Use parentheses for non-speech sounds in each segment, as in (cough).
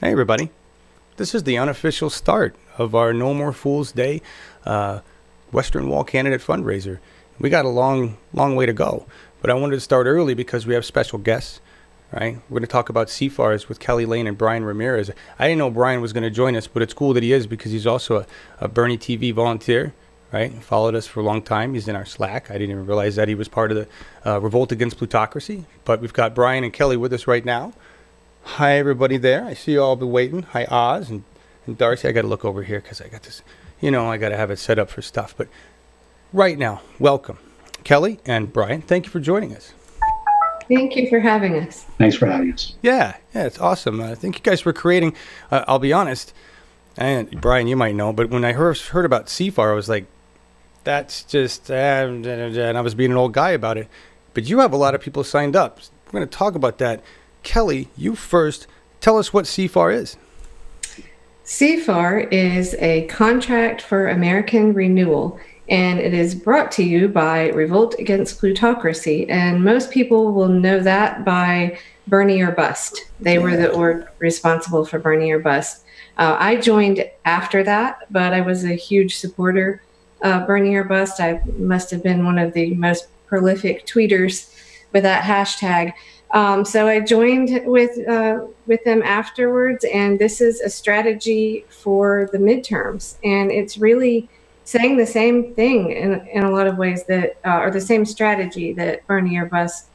Hey, everybody. This is the unofficial start of our No More Fools Day uh, Western Wall candidate fundraiser. We got a long, long way to go, but I wanted to start early because we have special guests, right? We're going to talk about CFARs with Kelley Lane and Bryan Ramirez. I didn't know Bryan was going to join us, but it's cool that he is because he's also a, a Bernie TV volunteer, right? Followed us for a long time. He's in our Slack. I didn't even realize that he was part of the uh, Revolt Against Plutocracy, but we've got Bryan and Kelley with us right now. Hi, everybody there. I see you all been waiting. Hi, Oz and, and Darcy. I got to look over here because I got this, you know, I got to have it set up for stuff. But right now, welcome. Kelley and Bryan, thank you for joining us. Thank you for having us. Thanks for having us. Yeah, yeah, it's awesome. I think you guys were creating, uh, I'll be honest, and Bryan, you might know, but when I heard, heard about CFAR, I was like, that's just, uh, and I was being an old guy about it. But you have a lot of people signed up. We're going to talk about that Kelley, you first. Tell us what CFAR is. CFAR is a contract for American renewal, and it is brought to you by Revolt Against Plutocracy. And most people will know that by Bernie or Bust. They yeah. were the or responsible for Bernie or Bust. Uh, I joined after that, but I was a huge supporter of Bernie or Bust. I must have been one of the most prolific tweeters with that hashtag. Um, so I joined with uh, with them afterwards, and this is a strategy for the midterms, and it's really saying the same thing in, in a lot of ways that uh, or the same strategy that Bernie or Bust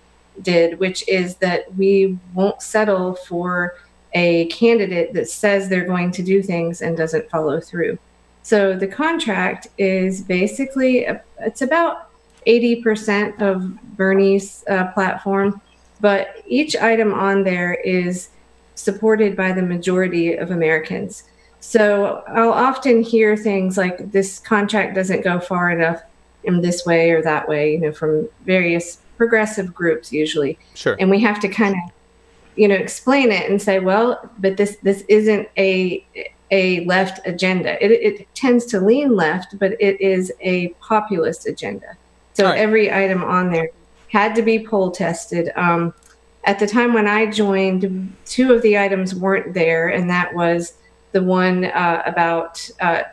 did, which is that we won't settle for a candidate that says they're going to do things and doesn't follow through. So the contract is basically a, it's about 80% of Bernie's uh, platform but each item on there is supported by the majority of Americans. So I'll often hear things like this contract doesn't go far enough in this way or that way, you know, from various progressive groups usually. Sure. And we have to kind of, you know, explain it and say, well, but this this isn't a a left agenda. It, it tends to lean left, but it is a populist agenda. So right. every item on there had to be poll tested. Um, at the time when I joined, two of the items weren't there, and that was the one uh, about uh,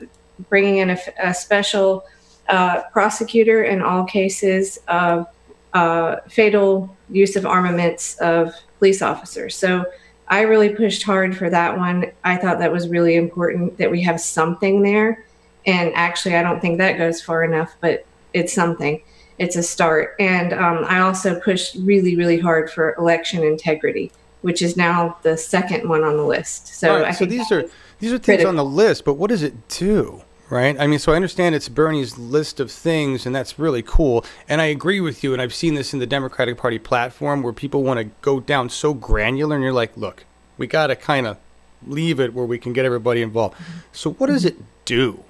bringing in a, a special uh, prosecutor in all cases of uh, fatal use of armaments of police officers. So I really pushed hard for that one. I thought that was really important that we have something there. And actually, I don't think that goes far enough, but it's something it's a start. And um, I also pushed really, really hard for election integrity, which is now the second one on the list. So, right, so these are these are things critical. on the list, but what does it do? Right. I mean, so I understand it's Bernie's list of things, and that's really cool. And I agree with you. And I've seen this in the Democratic Party platform where people want to go down so granular, and you're like, look, we got to kind of leave it where we can get everybody involved. Mm-hmm. So, what does it do?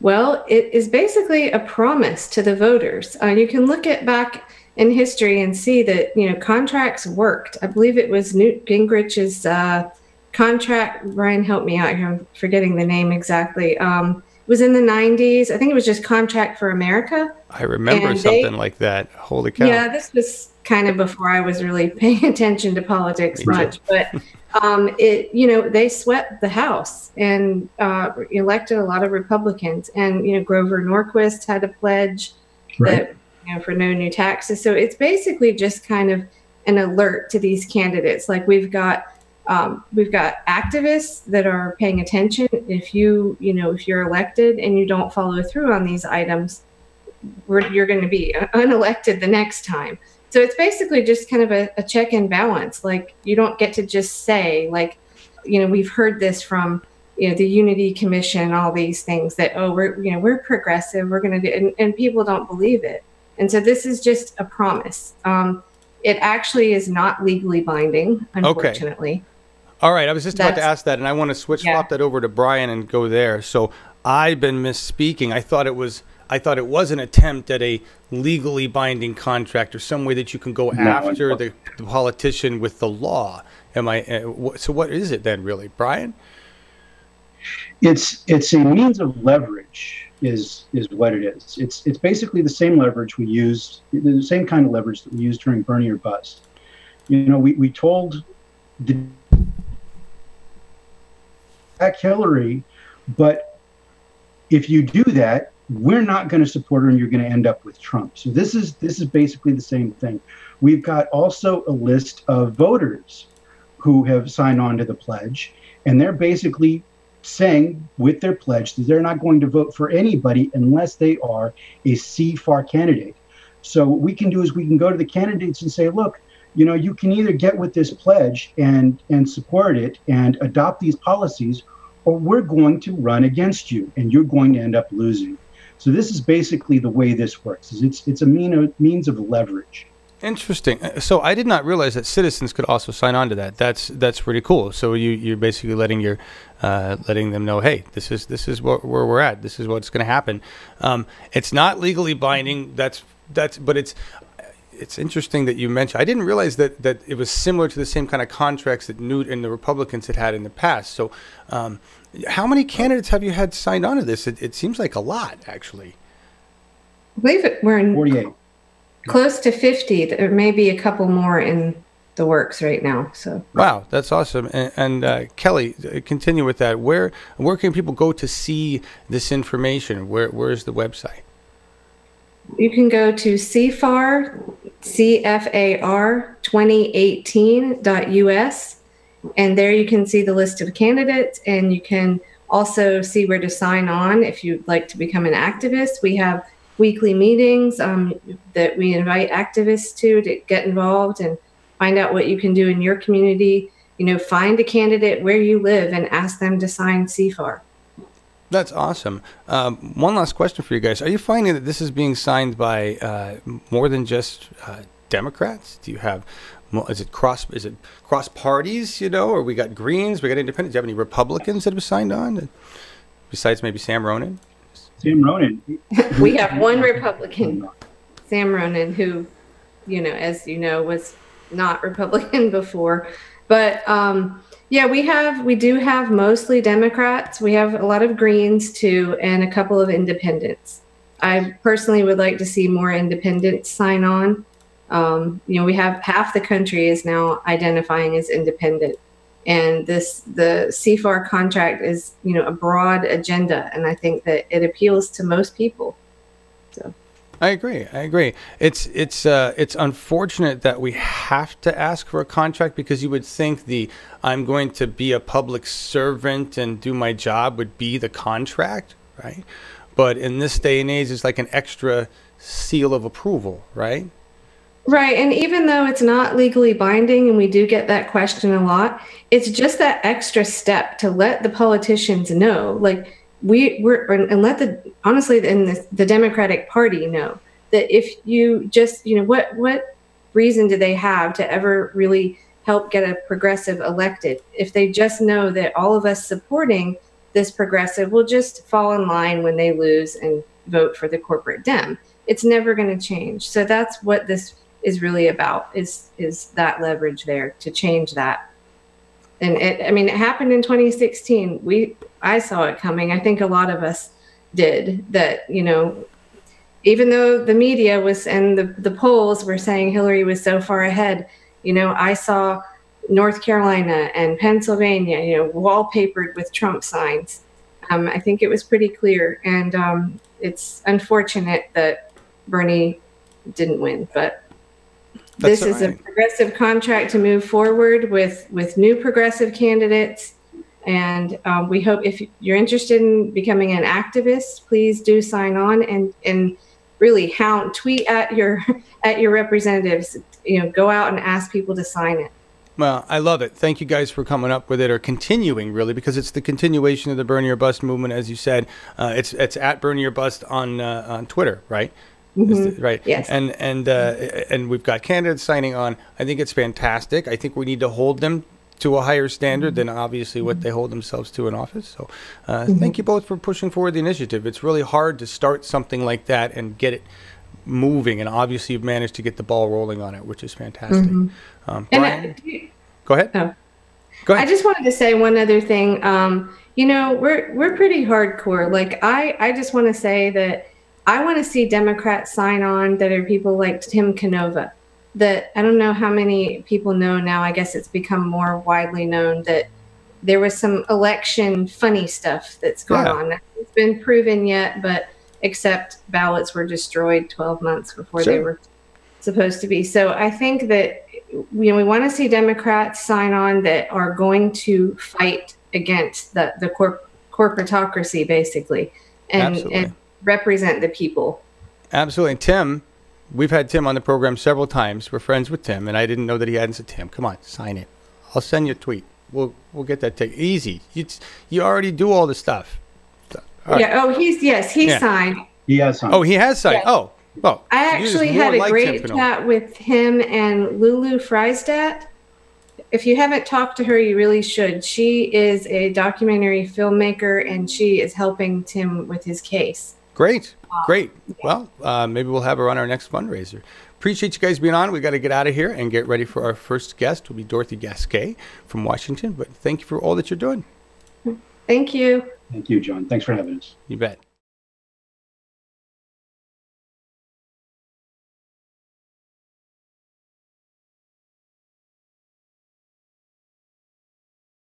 Well, it is basically a promise to the voters. Uh, you can look at back in history and see that you know contracts worked. I believe it was Newt Gingrich's uh, contract. Bryan, help me out here. I'm forgetting the name exactly. Um, it was in the 90s. I think it was just Contract for America. I remember and something they, like that. Holy cow! Yeah, this was kind of before I was really (laughs) paying attention to politics much, but um, it you know they swept the House and uh, elected a lot of Republicans, and you know Grover Norquist had a pledge right. that you know for no new taxes. So it's basically just kind of an alert to these candidates. Like we've got um, we've got activists that are paying attention. If you you know if you're elected and you don't follow through on these items, you're going to be unelected the next time. So it's basically just kind of a, a check and balance. Like you don't get to just say, like, you know, we've heard this from you know the unity commission all these things that oh we're you know we're progressive we're going to do and, and, people don't believe it and so this is just a promise um, it actually is not legally binding unfortunately okay. all right i was just That's, about to ask that and i want to switch yeah. flop that over to bryan and go there so i've been misspeaking i thought it was I thought it was an attempt at a legally binding contract or some way that you can go no, after the, the, politician with the law. Am I? Uh, so what is it then, really, Bryan? It's it's a means of leverage, is is what it is. It's it's basically the same leverage we used, the same kind of leverage that we used during Bernie or Bust. You know, we we told the back Hillary, but if you do that, we're not going to support her and you're going to end up with Trump. So this is this is basically the same thing. We've got also a list of voters who have signed on to the pledge and they're basically saying with their pledge that they're not going to vote for anybody unless they are a CFAR candidate. So what we can do is we can go to the candidates and say, look, you know, you can either get with this pledge and and support it and adopt these policies, or we're going to run against you and you're going to end up losing. So this is basically the way this works. Is it's it's a mean, means of leverage. Interesting. So I did not realize that citizens could also sign on to that. That's that's pretty cool. So you you're basically letting your uh, letting them know, hey, this is this is what, where we're at. This is what's going to happen. Um, it's not legally binding. That's that's but it's it's interesting that you mentioned. I didn't realize that that it was similar to the same kind of contracts that Newt and the Republicans had had in the past. So, um, how many candidates have you had signed on to this? It, it seems like a lot, actually. I believe it, we're in 48. close to 50. There may be a couple more in the works right now. So wow, that's awesome. And, and uh, Kelley, uh, continue with that. Where where can people go to see this information? Where where is the website? You can go to CFAR, CFAR 2018.us, and there you can see the list of candidates, and you can also see where to sign on if you'd like to become an activist. We have weekly meetings um, that we invite activists to to get involved and find out what you can do in your community. You know, find a candidate where you live and ask them to sign CFAR. That's awesome. Um, one last question for you guys: Are you finding that this is being signed by uh, more than just uh, Democrats? Do you have is it cross is it cross parties? You know, or we got Greens, we got Independents. Do you have any Republicans that have signed on, besides maybe Sam Ronan? Sam Ronan. (laughs) we have one Republican, Sam Ronan, who, you know, as you know, was not Republican (laughs) before, but. Um, yeah, we have we do have mostly Democrats. We have a lot of Greens too, and a couple of Independents. I personally would like to see more Independents sign on. Um, you know, we have half the country is now identifying as independent, and this the CFAR contract is you know a broad agenda, and I think that it appeals to most people. So. I agree. I agree. It's it's uh, it's unfortunate that we have to ask for a contract because you would think the I'm going to be a public servant and do my job would be the contract, right? But in this day and age, it's like an extra seal of approval, right? Right. And even though it's not legally binding, and we do get that question a lot, it's just that extra step to let the politicians know, like we we're and let the honestly in the, the democratic party know that if you just you know what what reason do they have to ever really help get a progressive elected? If they just know that all of us supporting this progressive will just fall in line when they lose and vote for the corporate dem. It's never going to change. So that's what this is really about is is that leverage there to change that and it i mean it happened in 2016 we i saw it coming. I think a lot of us did that you know even though the media was and the, the polls were saying hillary was so far ahead you know i saw north carolina and pennsylvania you know wallpapered with trump signs. Um, i think it was pretty clear. And um, it's unfortunate that bernie didn't win but That's this is right. a progressive contract to move forward with with new progressive candidates and um, we hope if you're interested in becoming an activist please do sign on and and really hound tweet at your (laughs) at your representatives you know go out and ask people to sign it Well, I love it. Thank you guys for coming up with it or continuing really because it's the continuation of the Bernie or Bust movement, as you said. Uh, it's it's at Bernie or Bust on uh, on Twitter, right? It- right. Yes. And and uh, and we've got candidates signing on. I think it's fantastic. I think we need to hold them to a higher standard than obviously what they hold themselves to in office. So, uh, thank you both for pushing forward the initiative. It's really hard to start something like that and get it moving, and obviously you've managed to get the ball rolling on it, which is fantastic. Um, and Bryan, I, go ahead. Oh. Go I just wanted to say one other thing. Um, you know, we're we're pretty hardcore. Like I, I just want to say that I want to see Democrats sign on that are people like Tim Canova. That I don't know how many people know now. I guess it's become more widely known that there was some election funny stuff that's gone Yeah. on. It's been proven yet, but except ballots were destroyed 12 months before they were supposed to be. So I think that you know we want to see Democrats sign on that are going to fight against the the corp- corporatocracy basically and and represent the people. Absolutely. And Tim, we've had Tim on the program several times. We're friends with Tim, and I didn't know that he hadn't said, Tim, come on, sign it. I'll send you a tweet. We'll we'll get that take easy. You you already do all the stuff. All right. Yeah. Oh, he's yes, he Yeah. signed. He has some. Oh, he has signed. Yeah. Oh, well. I actually had a like great chat with him and Lulu Friesdat. If you haven't talked to her, you really should. She is a documentary filmmaker and she is helping Tim with his case. Great, great. Well, uh, maybe we'll have her on our next fundraiser. Appreciate you guys being on. We got to get out of here and get ready for our first guest. Will be Dorothy Gasquet from Washington. But thank you for all that you're doing. Thank you. Thank you, John. Thanks for having us. You bet.